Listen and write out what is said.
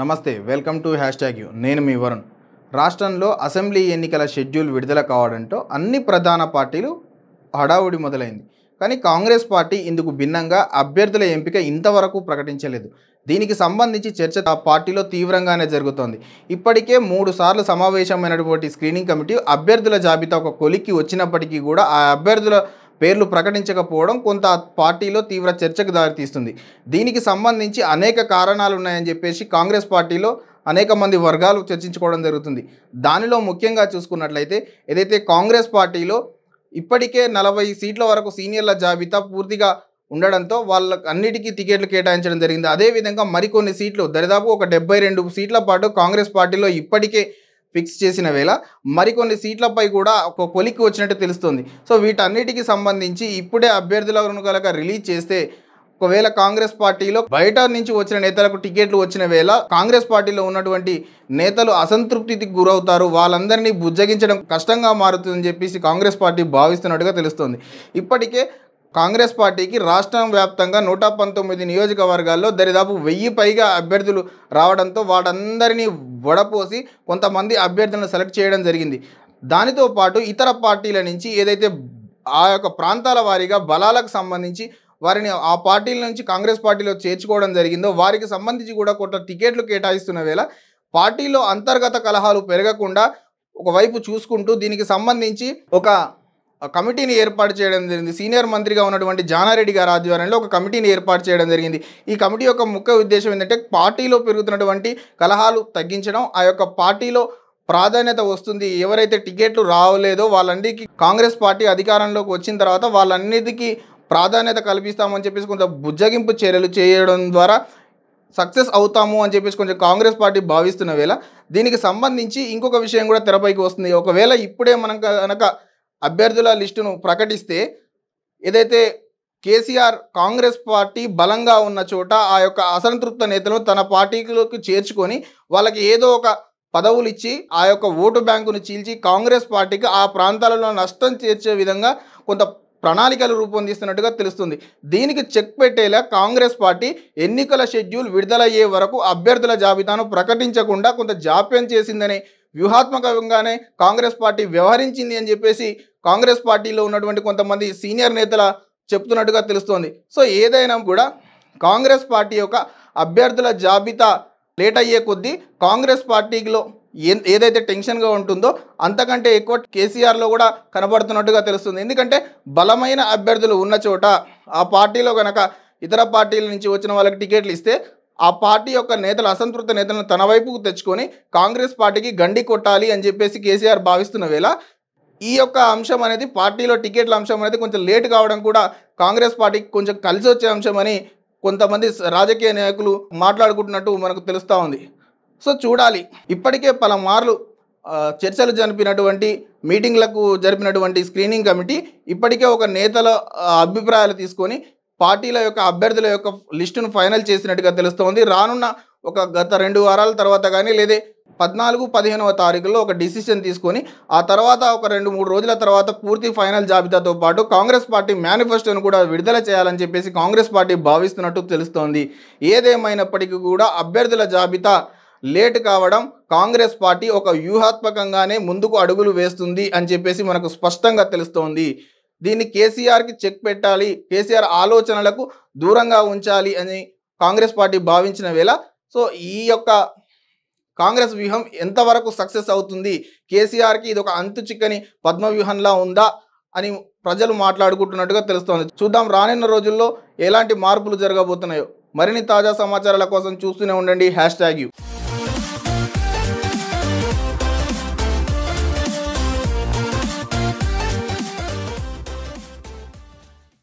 నమస్తే welcome to hashtag you. నేను మీ వరుణ్. రాష్ట్రంలో అసెంబ్లీ ఎన్నికల షెడ్యూల్ విడుదల కావడంతో అన్ని ప్రధాన పార్టీలు హడావుడి మొదలైంది. కానీ కాంగ్రెస్ పార్టీ ఇందుకు భిన్నంగా అభ్యర్థుల ఎంపిక ఇంతవరకు ప్రకటించలేదు. దీనికి సంబంధించి చర్చ ఆ పార్టీలో తీవ్రంగానే జరుగుతోంది. ఇప్పటికే మూడు సార్లు సమావేశమైనటువంటి స్క్రీనింగ్ కమిటీ అభ్యర్థుల జాబితా ఒక కొలిక్కి వచ్చినప్పటికీ కూడా ఆ అభ్యర్థుల పేర్లు ప్రకటించకపోవడం కొంత పార్టీలో తీవ్ర చర్చకు దారితీస్తుంది. దీనికి సంబంధించి అనేక కారణాలు ఉన్నాయని చెప్పేసి కాంగ్రెస్ పార్టీలో అనేక మంది వర్గాలు చర్చించుకోవడం జరుగుతుంది. దానిలో ముఖ్యంగా చూసుకున్నట్లయితే ఏదైతే కాంగ్రెస్ పార్టీలో ఇప్పటికే నలభై సీట్ల వరకు సీనియర్ల జాబితా పూర్తిగా ఉండడంతో వాళ్ళకు అన్నిటికీ టికెట్లు కేటాయించడం జరిగింది. అదేవిధంగా మరికొన్ని సీట్లు దరిదాపు ఒక డెబ్బై రెండు సీట్ల పాటు కాంగ్రెస్ పార్టీలో ఇప్పటికే ఫిక్స్ చేసిన వేళ మరికొన్ని సీట్లపై కూడా ఒక కొలిక్కి వచ్చినట్టు తెలుస్తుంది. సో వీటన్నిటికి సంబంధించి ఇప్పుడే అభ్యర్థులను కనుక రిలీజ్ చేస్తే ఒకవేళ కాంగ్రెస్ పార్టీలో బయట నుంచి వచ్చిన నేతలకు టికెట్లు వచ్చిన వేళ కాంగ్రెస్ పార్టీలో ఉన్నటువంటి నేతలు అసంతృప్తికి గురవుతారు. వాళ్ళందరినీ బుజ్జగించడం కష్టంగా మారుతుందని చెప్పేసి కాంగ్రెస్ పార్టీ భావిస్తున్నట్టుగా తెలుస్తోంది. ఇప్పటికే కాంగ్రెస్ పార్టీకి రాష్ట్రం వ్యాప్తంగా నూట పంతొమ్మిది నియోజకవర్గాల్లో దరిదాపు వెయ్యి పైగా అభ్యర్థులు రావడంతో వాడందరినీ వడపోసి కొంతమంది అభ్యర్థులను సెలెక్ట్ చేయడం జరిగింది. దానితో పాటు ఇతర పార్టీల నుంచి ఏదైతే ఆ యొక్క ప్రాంతాల వారీగా బలాలకు సంబంధించి వారిని ఆ పార్టీల నుంచి కాంగ్రెస్ పార్టీలో చేర్చుకోవడం జరిగిందో వారికి సంబంధించి కూడా కొంత టికెట్లు కేటాయిస్తున్న వేళ పార్టీలో అంతర్గత కలహాలు పెరగకుండా ఒకవైపు చూసుకుంటూ దీనికి సంబంధించి ఒక కమిటీని ఏర్పాటు చేయడం జరిగింది. సీనియర్ మంత్రిగా ఉన్నటువంటి జానారెడ్డి గారి ఆధ్వర్యంలో ఒక కమిటీని ఏర్పాటు చేయడం జరిగింది. ఈ కమిటీ యొక్క ముఖ్య ఉద్దేశం ఏంటంటే పార్టీలో పెరుగుతున్నటువంటి కలహాలు తగ్గించడం ఆ యొక్క పార్టీలో ప్రాధాన్యత వస్తుంది. ఎవరైతే టికెట్లు రావలేదో వాళ్ళందరికీ కాంగ్రెస్ పార్టీ అధికారంలోకి వచ్చిన తర్వాత వాళ్ళన్నిటికీ ప్రాధాన్యత కల్పిస్తామని చెప్పేసి కొంత బుజ్జగింపు చర్యలు చేయడం ద్వారా సక్సెస్ అవుతాము అని చెప్పేసి కొంచెం కాంగ్రెస్ పార్టీ భావిస్తున్న వేళ దీనికి సంబంధించి ఇంకొక విషయం కూడా తెరపైకి వస్తుంది. ఒకవేళ ఇప్పుడే మనం కనుక అభ్యర్థుల లిస్టును ప్రకటిస్తే ఏదైతే కేసీఆర్ కాంగ్రెస్ పార్టీ బలంగా ఉన్న చోట ఆ యొక్క అసంతృప్త నేతలను తన పార్టీలోకి చేర్చుకొని వాళ్ళకి ఏదో ఒక పదవులు ఇచ్చి ఆ యొక్క ఓటు బ్యాంకును చీల్చి కాంగ్రెస్ పార్టీకి ఆ ప్రాంతాలలో నష్టం చేర్చే విధంగా కొంత ప్రణాళికలు రూపొందిస్తున్నట్టుగా తెలుస్తుంది. దీనికి చెక్ పెట్టేలా కాంగ్రెస్ పార్టీ ఎన్నికల షెడ్యూల్ విడుదలయ్యే వరకు అభ్యర్థుల జాబితాను ప్రకటించకుండా కొంత జాప్యం చేసిందని వ్యూహాత్మకంగానే కాంగ్రెస్ పార్టీ వ్యవహరించింది అని చెప్పేసి కాంగ్రెస్ పార్టీలో ఉన్నటువంటి కొంతమంది సీనియర్ నేతల చెప్తున్నట్టుగా తెలుస్తోంది. సో ఏదైనా కూడా కాంగ్రెస్ పార్టీ యొక్క అభ్యర్థుల జాబితా లేట్ అయ్యే కొద్దీ కాంగ్రెస్ పార్టీలో ఏదైతే టెన్షన్గా ఉంటుందో అంతకంటే ఎక్కువ కేసీఆర్లో కూడా కనబడుతున్నట్టుగా తెలుస్తుంది. ఎందుకంటే బలమైన అభ్యర్థులు ఉన్న చోట ఆ పార్టీలో కనుక ఇతర పార్టీల నుంచి వచ్చిన వాళ్ళకి టికెట్లు ఇస్తే ఆ పార్టీ యొక్క నేతలు అసంతృప్త నేతలను తన వైపుకు తెచ్చుకొని కాంగ్రెస్ పార్టీకి గండి కొట్టాలి అని చెప్పేసి కేసీఆర్ భావిస్తున్న వేళ ఈ యొక్క అంశం అనేది పార్టీలో టికెట్ల అంశం అనేది కొంచెం లేట్ కావడం కూడా కాంగ్రెస్ పార్టీకి కొంచెం కలిసి వచ్చే అంశం అని కొంతమంది రాజకీయ నాయకులు మాట్లాడుకుంటున్నట్టు మనకు తెలుస్తూ ఉంది. సో చూడాలి. ఇప్పటికే పలుమార్లు చర్చలు జరిపినటువంటి మీటింగ్లకు జరిపినటువంటి స్క్రీనింగ్ కమిటీ ఇప్పటికే ఒక నేతల అభిప్రాయాలు తీసుకొని పార్టీల యొక్క అభ్యర్థుల యొక్క లిస్టును ఫైనల్ చేసినట్టుగా తెలుస్తోంది. రానున్న ఒక గత రెండు వారాల తర్వాత కానీ లేదా పద్నాలుగు పదిహేనవ తారీఖులో ఒక డిసిషన్ తీసుకొని ఆ తర్వాత ఒక రెండు మూడు రోజుల తర్వాత పూర్తి ఫైనల్ జాబితాతో పాటు కాంగ్రెస్ పార్టీ మేనిఫెస్టోను కూడా విడుదల చేయాలని చెప్పేసి కాంగ్రెస్ పార్టీ భావిస్తున్నట్టు తెలుస్తోంది. ఏదేమైనప్పటికీ కూడా అభ్యర్థుల జాబితా లేట్ కావడం కాంగ్రెస్ పార్టీ ఒక వ్యూహాత్మకంగానే ముందుకు అడుగులు వేస్తుంది అని చెప్పేసి మనకు స్పష్టంగా తెలుస్తోంది. దీన్ని కేసీఆర్కి చెక్ పెట్టాలి కేసీఆర్ ఆలోచనలకు దూరంగా ఉంచాలి అని కాంగ్రెస్ పార్టీ భావించిన వేళ. సో ఈ యొక్క కాంగ్రెస్ వ్యూహం ఎంతవరకు సక్సెస్ అవుతుంది? కేసీఆర్కి ఇది ఒక అంతు చిక్కని పద్మ వ్యూహంలా ఉందా? అని ప్రజలు మాట్లాడుకుంటున్నట్టుగా తెలుస్తోంది. చూద్దాం రానున్న రోజుల్లో ఎలాంటి మార్పులు జరగబోతున్నాయో. మరిన్ని తాజా సమాచారాల కోసం చూస్తూనే ఉండండి. Hashtag you.